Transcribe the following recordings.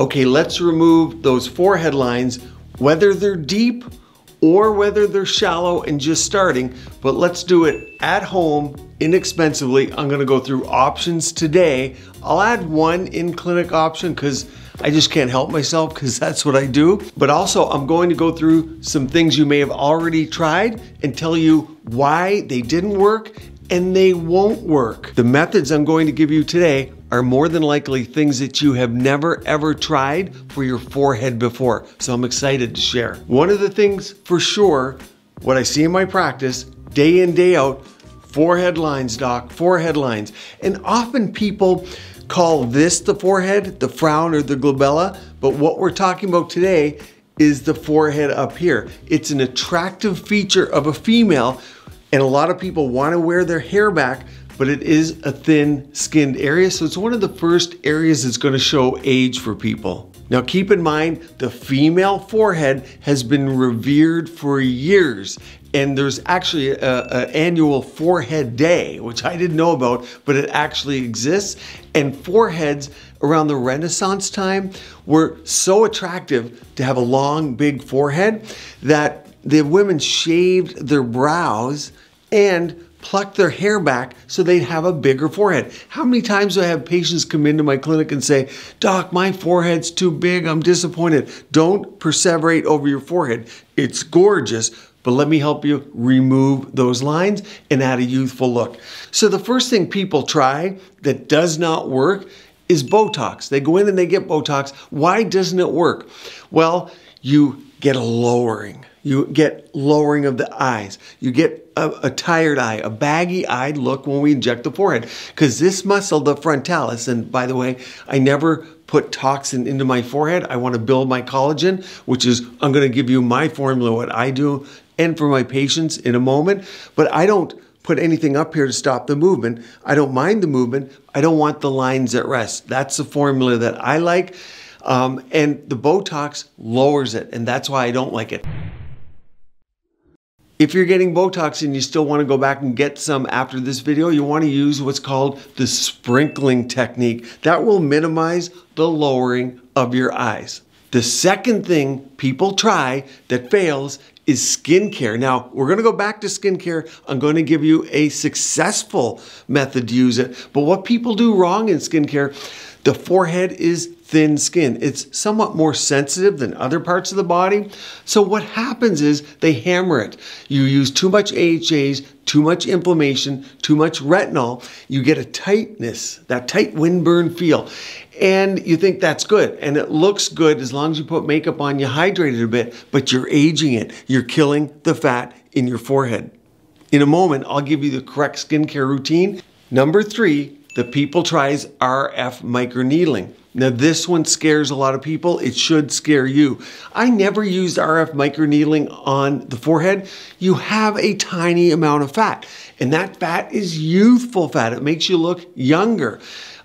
Okay, let's remove those forehead lines, whether they're deep or whether they're shallow and just starting, but let's do it at home inexpensively. I'm gonna go through options today. I'll add one in-clinic option because I just can't help myself because that's what I do. But also I'm going to go through some things you may have already tried and tell you why they didn't work and they won't work. The methods I'm going to give you today are more than likely things that you have never ever tried for your forehead before. So I'm excited to share. One of the things for sure, what I see in my practice, day in, day out, forehead lines, doc, forehead lines. And often people call this the forehead, the frown, or the glabella. But what we're talking about today is the forehead up here. It's an attractive feature of a female, and a lot of people want to wear their hair back, but it is a thin skinned area. So it's one of the first areas that's going to show age for people. Now keep in mind, the female forehead has been revered for years and there's actually an annual forehead day, which I didn't know about, but it actually exists. And foreheads around the Renaissance time were so attractive to have a long, big forehead that the women shaved their brows and plucked their hair back so they'd have a bigger forehead. How many times do I have patients come into my clinic and say, Doc, my forehead's too big, I'm disappointed. Don't perseverate over your forehead. It's gorgeous, but let me help you remove those lines and add a youthful look. So the first thing people try that does not work is Botox. They go in and they get Botox. Why doesn't it work? Well, you get a lowering. You get lowering of the eyes. You get a, a tired eye, a baggy eyed look when we inject the forehead. Because this muscle, the frontalis, and by the way, I never put toxin into my forehead. I want to build my collagen, which is, I'm going to give you my formula, what I do and for my patients in a moment, but I don't put anything up here to stop the movement. I don't mind the movement. I don't want the lines at rest. That's the formula that I like. Um, and the Botox lowers it, and that's why I don't like it. If you're getting Botox and you still want to go back and get some after this video, you want to use what's called the sprinkling technique. That will minimize the lowering of your eyes. The second thing people try that fails is skincare. Now, we're going to go back to skincare. I'm going to give you a successful method to use it. But what people do wrong in skincare, the forehead is thin skin. It's somewhat more sensitive than other parts of the body. So what happens is they hammer it. You use too much AHAs, too much inflammation, too much retinol. You get a tightness, that tight windburn feel. And you think that's good. And it looks good as long as you put makeup on, you hydrate it a bit, but you're aging it. You're killing the fat in your forehead. In a moment, I'll give you the correct skincare routine. Number three, the people tries RF microneedling. Now this one scares a lot of people. It should scare you. I never used RF microneedling on the forehead. You have a tiny amount of fat and that fat is youthful fat. It makes you look younger.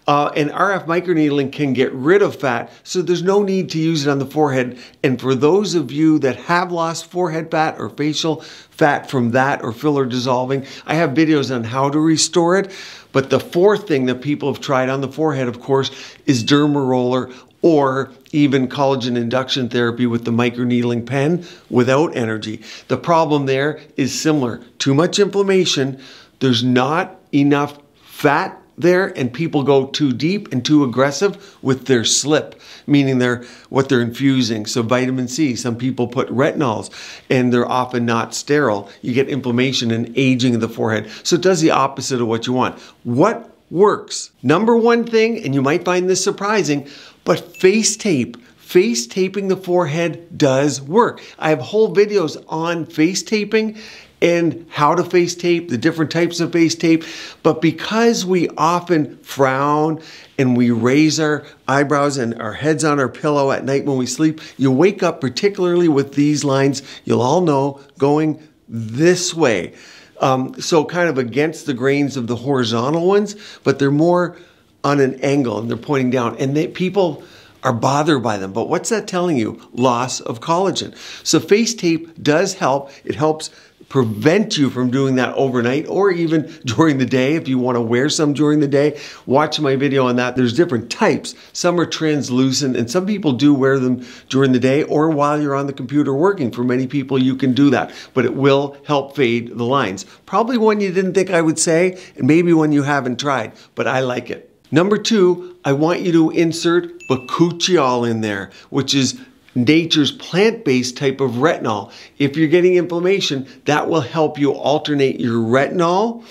Uh, and RF microneedling can get rid of fat, so there's no need to use it on the forehead. And for those of you that have lost forehead fat or facial fat from that or filler dissolving, I have videos on how to restore it. But the fourth thing that people have tried on the forehead, of course, is derma roller or even collagen induction therapy with the microneedling pen without energy. The problem there is similar. Too much inflammation. There's not enough fat there and people go too deep and too aggressive with their slip, meaning they're what they're infusing. So vitamin C, some people put retinols and they're often not sterile. You get inflammation and aging of the forehead. So it does the opposite of what you want. What works? Number one thing, and you might find this surprising, but face tape. Face taping the forehead does work. I have whole videos on face taping and how to face tape, the different types of face tape. But because we often frown and we raise our eyebrows and our heads on our pillow at night when we sleep, you wake up, particularly with these lines, you'll all know, going this way. Um, so kind of against the grains of the horizontal ones, but they're more on an angle and they're pointing down. And they, people are bothered by them. But what's that telling you? Loss of collagen. So face tape does help. It helps prevent you from doing that overnight or even during the day if you want to wear some during the day. Watch my video on that. There's different types. Some are translucent and some people do wear them during the day or while you're on the computer working. For many people, you can do that, but it will help fade the lines. Probably one you didn't think I would say, and maybe one you haven't tried, but I like it. Number two, I want you to insert bakuchiol in there, which is nature's plant-based type of retinol. If you're getting inflammation, that will help you alternate your retinol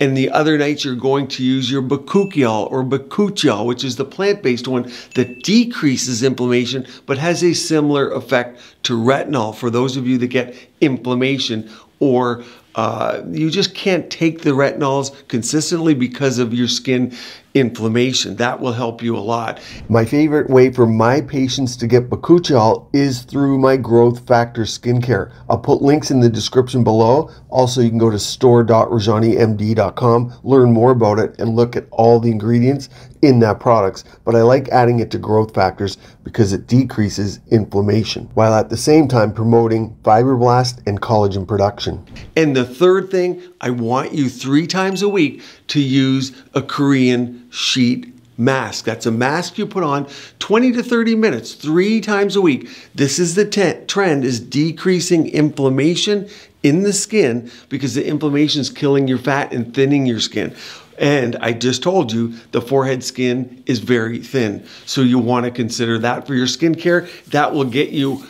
and the other nights you're going to use your bakuchiol or bakuchiol, which is the plant-based one that decreases inflammation but has a similar effect to retinol for those of you that get inflammation or uh, you just can't take the retinols consistently because of your skin inflammation. That will help you a lot. My favorite way for my patients to get bakuchiol is through my growth factor skincare. I'll put links in the description below. Also, you can go to store.rajanimd.com, learn more about it, and look at all the ingredients in that products. But I like adding it to growth factors because it decreases inflammation while at the same time promoting fibroblast and collagen production. And the third thing, I want you three times a week to use a Korean sheet mask. That's a mask you put on 20 to 30 minutes, three times a week. This is the trend is decreasing inflammation in the skin because the inflammation is killing your fat and thinning your skin. And I just told you the forehead skin is very thin. So you want to consider that for your skincare. That will get you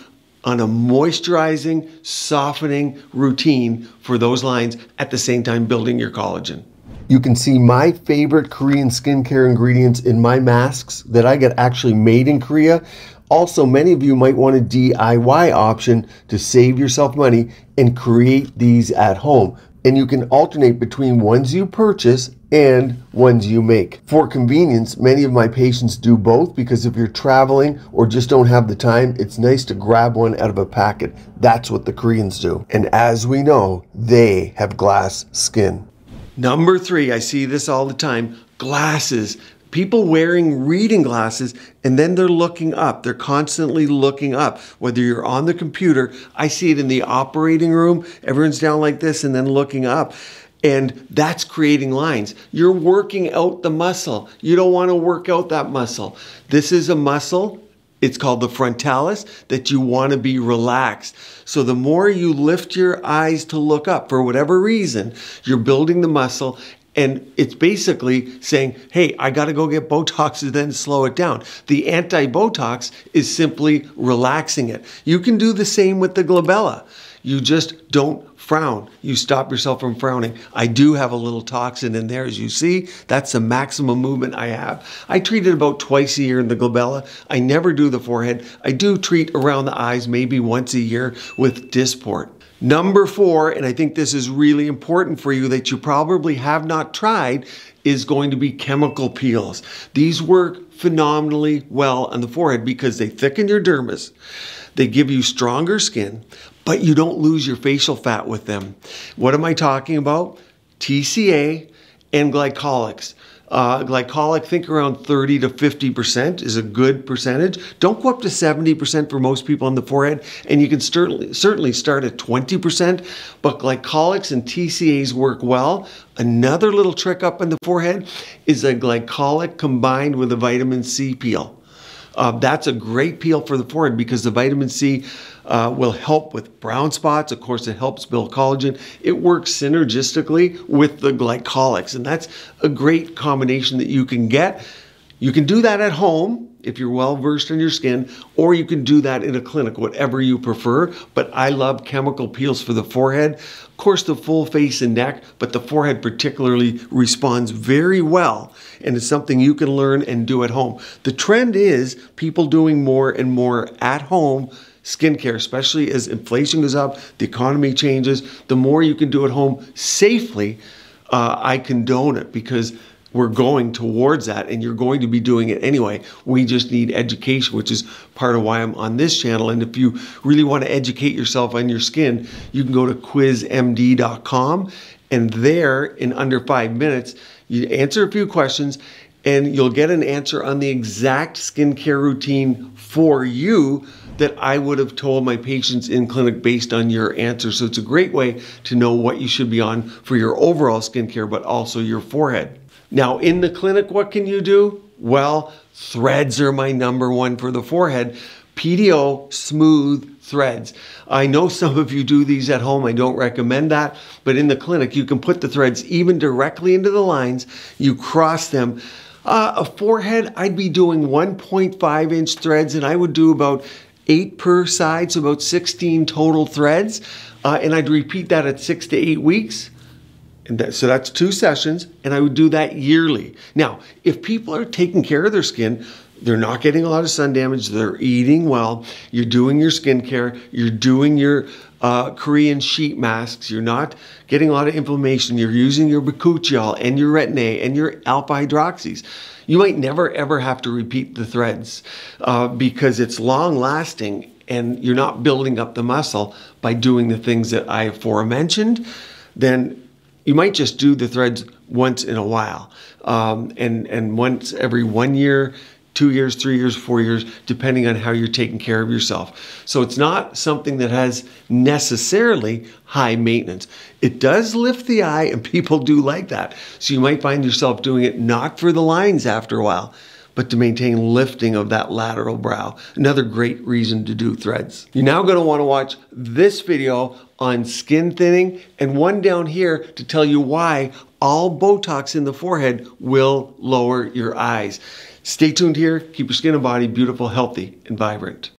on a moisturizing, softening routine for those lines at the same time building your collagen. You can see my favorite Korean skincare ingredients in my masks that I get actually made in Korea. Also, many of you might want a DIY option to save yourself money and create these at home. And you can alternate between ones you purchase and ones you make. For convenience, many of my patients do both because if you're traveling or just don't have the time, it's nice to grab one out of a packet. That's what the Koreans do. And as we know, they have glass skin. Number three, I see this all the time glasses. People wearing reading glasses and then they're looking up. They're constantly looking up. Whether you're on the computer, I see it in the operating room. Everyone's down like this and then looking up. And that's creating lines. You're working out the muscle. You don't want to work out that muscle. This is a muscle. It's called the frontalis that you want to be relaxed. So the more you lift your eyes to look up for whatever reason, you're building the muscle and it's basically saying, hey, I got to go get Botox and then slow it down. The anti Botox is simply relaxing it. You can do the same with the glabella. You just don't frown. You stop yourself from frowning. I do have a little toxin in there, as you see. That's the maximum movement I have. I treat it about twice a year in the glabella. I never do the forehead. I do treat around the eyes maybe once a year with Dysport. Number four, and I think this is really important for you that you probably have not tried, is going to be chemical peels. These work phenomenally well on the forehead because they thicken your dermis. They give you stronger skin, but you don't lose your facial fat with them. What am I talking about? TCA and glycolics. Uh, glycolic, think around 30 to 50% is a good percentage. Don't go up to 70% for most people on the forehead, and you can certainly, certainly start at 20%, but glycolics and TCAs work well. Another little trick up in the forehead is a glycolic combined with a vitamin C peel. Uh, that's a great peel for the forehead because the vitamin C uh, will help with brown spots. Of course, it helps build collagen. It works synergistically with the glycolics, and that's a great combination that you can get. You can do that at home if you're well versed in your skin, or you can do that in a clinic, whatever you prefer. But I love chemical peels for the forehead. Of course, the full face and neck, but the forehead particularly responds very well and it's something you can learn and do at home. The trend is people doing more and more at home skincare, especially as inflation goes up, the economy changes. The more you can do at home safely, uh, I condone it because we're going towards that and you're going to be doing it anyway. We just need education, which is part of why I'm on this channel. And if you really want to educate yourself on your skin, you can go to quizmd.com and there in under five minutes, you answer a few questions and you'll get an answer on the exact skincare routine for you that I would have told my patients in clinic based on your answer. So it's a great way to know what you should be on for your overall skincare, but also your forehead. Now, in the clinic, what can you do? Well, threads are my number one for the forehead. PDO smooth threads. I know some of you do these at home. I don't recommend that, but in the clinic, you can put the threads even directly into the lines. You cross them. Uh, a forehead, I'd be doing 1.5 inch threads, and I would do about eight per side, so about 16 total threads. Uh, and I'd repeat that at six to eight weeks. And that, so that's two sessions, and I would do that yearly. Now, if people are taking care of their skin, they're not getting a lot of sun damage, they're eating well, you're doing your skincare, you're doing your uh, Korean sheet masks, you're not getting a lot of inflammation, you're using your bakuchiol and your retin-A and your alpha hydroxys. You might never ever have to repeat the threads uh, because it's long lasting and you're not building up the muscle by doing the things that I aforementioned. Then you might just do the threads once in a while um, and and once every one year two years three years four years depending on how you're taking care of yourself. So it's not something that has necessarily high maintenance. It does lift the eye and people do like that. So you might find yourself doing it not for the lines after a while but to maintain lifting of that lateral brow. Another great reason to do threads. You're now gonna to wanna to watch this video on skin thinning and one down here to tell you why all Botox in the forehead will lower your eyes. Stay tuned here. Keep your skin and body beautiful, healthy, and vibrant.